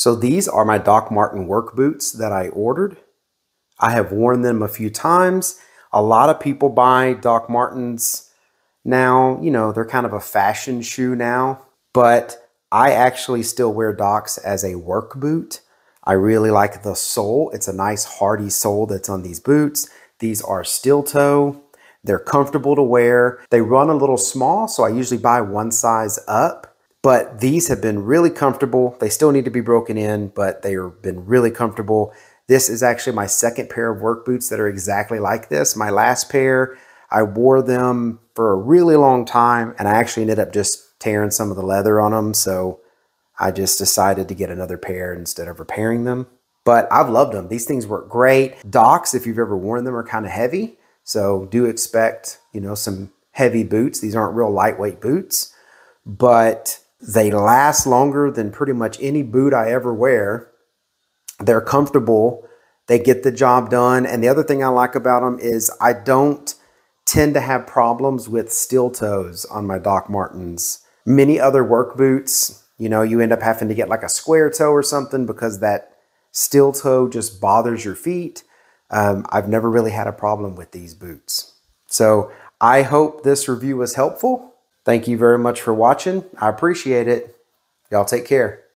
So these are my Doc Martin work boots that I ordered. I have worn them a few times. A lot of people buy Doc Martens now. You know, they're kind of a fashion shoe now, but I actually still wear Docs as a work boot. I really like the sole. It's a nice hardy sole that's on these boots. These are steel toe. They're comfortable to wear. They run a little small, so I usually buy one size up. But these have been really comfortable. They still need to be broken in, but they have been really comfortable. This is actually my second pair of work boots that are exactly like this. My last pair, I wore them for a really long time, and I actually ended up just tearing some of the leather on them. So I just decided to get another pair instead of repairing them. But I've loved them. These things work great. Docs, if you've ever worn them, are kind of heavy. So do expect, you know, some heavy boots. These aren't real lightweight boots, but they last longer than pretty much any boot I ever wear. They're comfortable. They get the job done. And the other thing I like about them is I don't tend to have problems with steel toes on my Doc Martens. Many other work boots, you know, you end up having to get like a square toe or something because that steel toe just bothers your feet. Um, I've never really had a problem with these boots. So I hope this review was helpful. Thank you very much for watching. I appreciate it. Y'all take care.